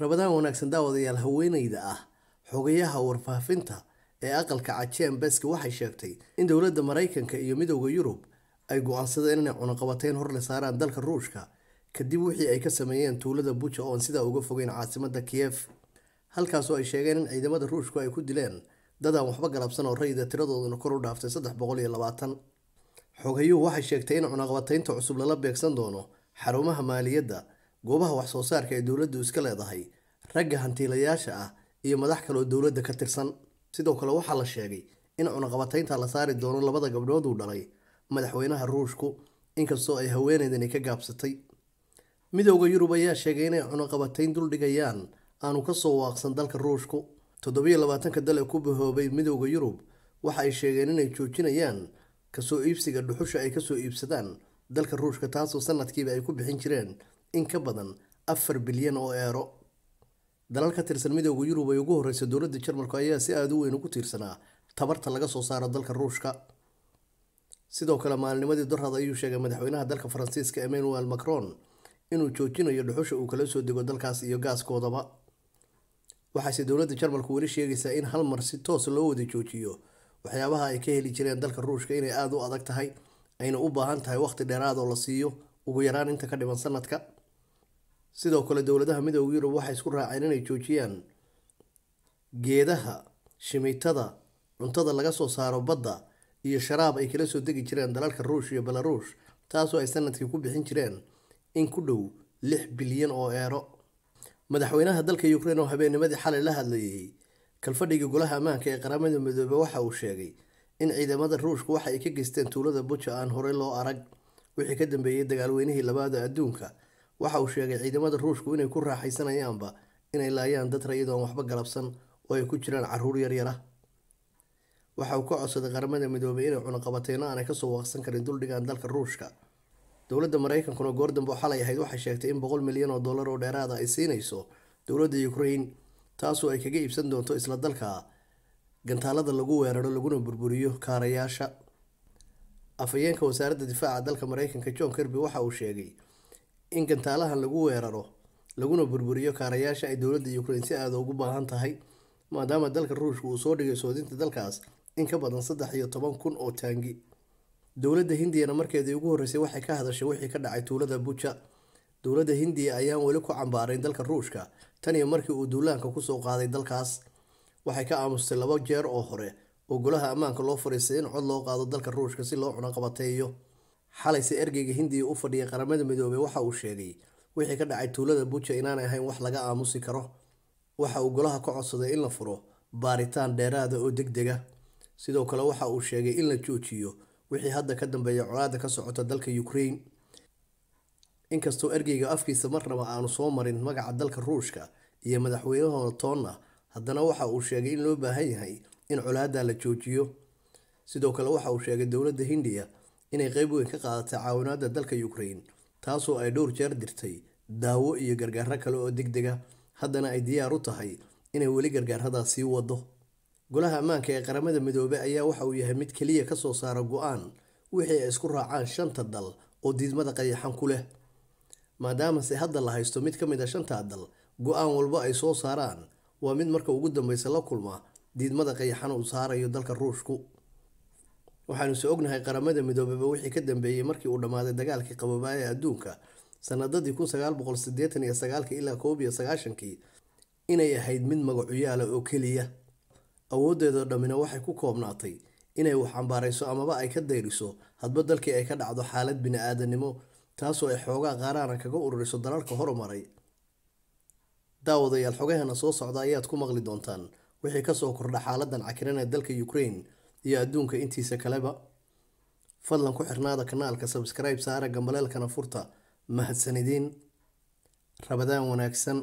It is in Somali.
rabadaan wanaagsan daawadayaal haweeneyda ah. Xogayaha warfaafinta ee aqalka cajeen beski waxay sheegtay in dowladda maraykanka iyo midowda yurub ay go'aansadeen inay cunaqabateyn hor le saaraan dalka ruushka kadib wixii ay ka sameeyeen tuulada buja oon sidaa uga fogeyn caasimada kiyef halkaasoo ay sheegeen in ciidamada ruushku ay ku dileen dadaan waxba galabsan oo rayida tiradooduna kor u dhaaftay saddex boqol iyo labaatan. Xogayuhu waxay sheegtay in cunaqabateynta cusub lala beegsan doono xarumaha maaliyadda goobaha wax soo saarka ee dowladdu iska leedahay ragga hantiilayaasha ah iyo madax kale oo dowladda ka tirsan. Sidoo kale waxaa la sheegay in cunaqabateynta la saari doono labada gabdhood uu dhalay madaxweynaha ruushku inkastoo ay haweeneydani ka gaabsatay. Midowda yurub ayaa sheegay inay cunaqabateyn duldhigayaan aanu ka soo waaqsan dalka ruushku. Toddobiyo labaatanka dal ee ku bahoobay midowda yurub waxa ay sheegeen inay joojinayaan ka soo iibsiga dhuxusha ay ka soo iibsadaan dalka ruushka taasoo sanadkiiba ay ku bixin jireen in ka badan afar bilyan oo eero. Dalal ka tirsan midowda yurub ay ugu horeysa dowladda jarmalku ayaa si aada u weyn ugu tiirsanaa tabarta laga soo saaro dalka ruushka. Sidoo kale maalinimadii dorhad ayuu sheegay madaxweynaha dalka faransiiska emmanuel macron inuu joojinayo dhuxusha uu kala soo dego dalkaas iyo gaaskoodaba. Waxaase dowladda jarmalku weli sheegaysaa in hal mar si toos loo wada joojiyo waxyaabaha ay ka heli jireen dalka ruushka inay aada u adag tahay ayna u baahan tahay waqti dheeraad oo la siiyo. Ugu yaraan inta ka dhiman sanadka sidoo kale dowladaha midowda yurub waxay isku raaceen inay joojiyaan geedaha shimiitada cuntada laga soo saaro badda iyo sharaab ay kala soo degi jireen dalalka ruush iyo belaruush taasoo ay sannadkii ku bixin jireen in ku dhow lix bilyan oo eero. Madaxweynaha dalka ukrain oo habeennimadii xalay la hadlayay kalfadhigii golaha ammaanka ee qaramada midoobey waxa uu sheegay in ciidamada ruushku waxa ay ka geysteen tuulada buja aan horey loo arag wixii ka dambeeyey dagaalweynihii labaada adduunka waxa uu sheegay ciidamada ruushku inay ku raaxaysanayaanba inay laayaan dad rayadoon waxba galabsan oo ay ku jiraan carruur yaryar ah waxa uu ka codsaday qaramada midoobey inay cunaqabateyno aanay ka soo waaqsan karin duldhigaan dalka ruushka. Dowladda maraykankuna goordambe oo xalay ahayd waxay sheegtay in boqol milyan oo dollar oo dheeraada ay siinayso dowladda ukrain taasoo ay kaga iibsan doonto isla dalka gantaalada lagu weeraro laguna burburiyo kaarayaasha. Afhayeenka wasaaradda difaaca dalka maraykanka john kirby waxa uu sheegay in gantaalahan lagu weeraro laguna burburiyo kaarayaasha ay dowladda ukrain si aada ugu baahan tahay maadaama dalka ruushka uu soo dhigay soodinta dalkaas in ka badan saddex iyo toban kun oo taangi. Dowladda hindiyana markeedii ugu horreysay waxay ka hadashay wixii ka dhacay tuulada buja dowladda hindiya ayaan weli ku cambaarayn dalka ruushka tan iyo markii uu duulaanka ku soo qaaday dalkaas. Waxay ka aamustay laba jeer oo hore oo golaha ammaanka loo fariistay in cod loo qaado dalka ruushka si loo cunaqabateeyo xalayse ergeyga hindiya u fadhiyay qaramada midoobey waxa uu sheegay wixii ka dhacay tuulada buja inaanay ahayn wax laga aamusi karo. Waxa uu golaha ka codsaday in la furo baaritaan dheeraada oo deg dega sidoo kale waxa uu sheegay in la joojiyo wixii hadda ka dambeeya colaada ka socota dalka ukrain inkastoo ergeyga afkiisa marnaba aanu soo marin magaca dalka ruushka iyo madaxweynahooda toonna haddana waxa uu sheegay in loo baahan yahay in colaada la joojiyo. Sidoo kale waxa uu sheegay dowladda hindiya inay qeyb weyn ka qaadatay caawinaada dalka ukrain taasoo ay dhowr jeer dirtay daawo iyo gargaaro kale oo deg dega haddana ay diyaar u tahay inay weli gargaaradaas sii wado golaha ammaanka ee qaramada midoobey ayaa waxa uu yahay mid keliya ka soo saara go'aan wixii ay isku raacaan shanta dal oo diidmada qayaxan ku leh. Maadaamase hadda la haysto mid ka mid a shantaa dal go'aan walba ay soo saaraan. Waa mid marka ugu dambeysa la kulma diidmada qayaxan uu saarayo dalka ruushku waxaanuse ognahay qaramada midoobeyba wixii ka dambeeyey markii uu dhammaaday dagaalkii qaboobaa ee adduunka sanadadii ilaa sagaashankii inay ahayd mid magacuyaala oo keliya. Awooddeeda dhammina waxay ku koobnaatay inay wax cambaarayso amaba ay ka dayriso hadba dalkii ay ka dhacdo xaalad bini-aadanimo taasoo ay xoogaa qaaraana kaga ururiso dalalka horumaray. Daawadayaal xogahana soo socda ayaad ku maqli doontaan. Wixii ka soo kordha xaaladan cakiran ee dalka ukrain iyo adduunka intiisa kaleba fadlan ku xirnaada kanaalka sabskribe saara gambaleelkana furta mahadsanidin. Rabadaan wanaagsan